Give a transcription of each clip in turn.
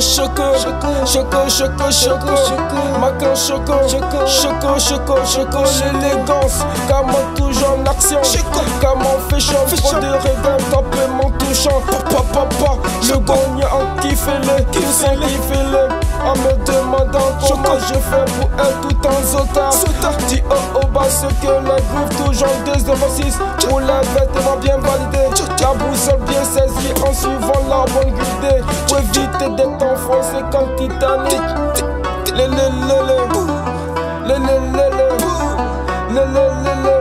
Choco, choco, choco, choco, choco, choco, Macan, choco, choco, choco, choco, choco, l'élégance, comment toujours en action, comment fashion, trop de regards, tapement touchant, papa, papa, le gagne en kiffé-le, qui s'en kiffé-le, en me demandant comment je fais pour être tout en zota, dis au haut bas ce que la groove toujours 206, pour les vêtements bien validés, la boussole bien suivant la bonne guidée, pour éviter d'être enfoncé comme Titanic. Le le le le. Le le le le. Le le le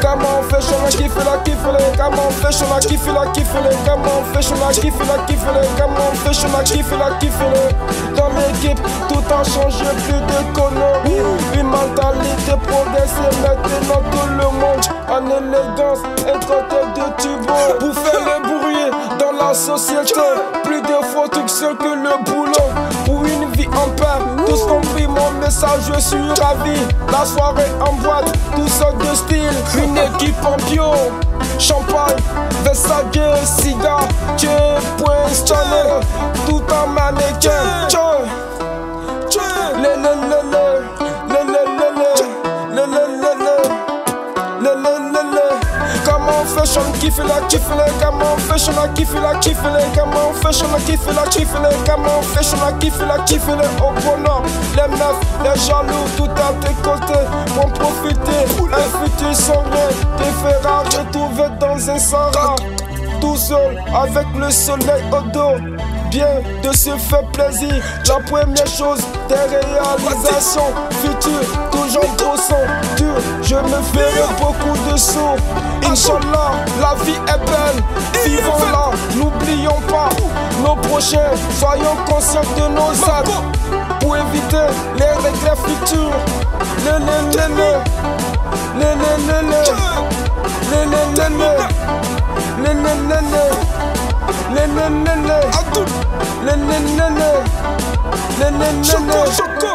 Comment on fait la kiffe la kiffe le. Comment on fait la kiffe la kiffe le. Comment on fait la kiffe la kiffe le. Comment on fait la kiffe la kiffe le. Dans l'équipe tout a changé plus de conneries. Une mentalité progressée maintenant tout le monde En élégance. Et côté de tubo Pour faire le bruit société. Plus de faux trucs que le boulot. Pour une vie en paix. Tous compris mon message je suis ravi. La soirée en boîte tout ça de style. Une équipe en bio. Champagne, Versailles, cigare. Dieu, point Tout en mannequin mon fashion, kiffe la, kiffe la, comme mon fashion, la, kiffe la, kiffe la, comme mon fashion, la, kiffe la, kiffe la, comme mon fashion, la, kiffe la, kiffe la, oh, au oh, bonheur. Les meufs, les jaloux, tout à tes côtés, vont profiter. Un futur sombre, des Ferrari retrouvés dans un Sahara. Tout seul, avec le soleil au dos. Bien de se faire plaisir. La première chose, des réalisations Futur, toujours gros son dur Je me ferai beaucoup de sauts Inch'Allah, la vie est belle. Vivons-la, n'oublions pas Nos prochains, soyons conscients de nos actes Pour éviter les regrets futurs. Le le le le Le le le le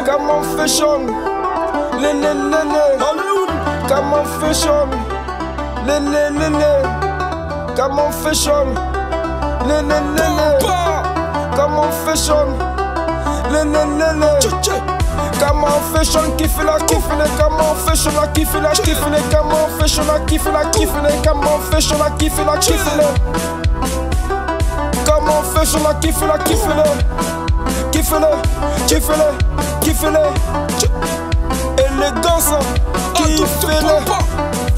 Comment fashion. Comment fashion. Comment fashion. Comment fashion. Comment fashion. Kiffe la kiffe les comment fashion la kiffe la kiffe les comment fashion la kiffe la kiffe les comment fashion la kiffe la kiffe les on fait chon la kiffe la kiffe le. Kiffe le. Kiffe le. Kiffe le. Élégance Kiffe le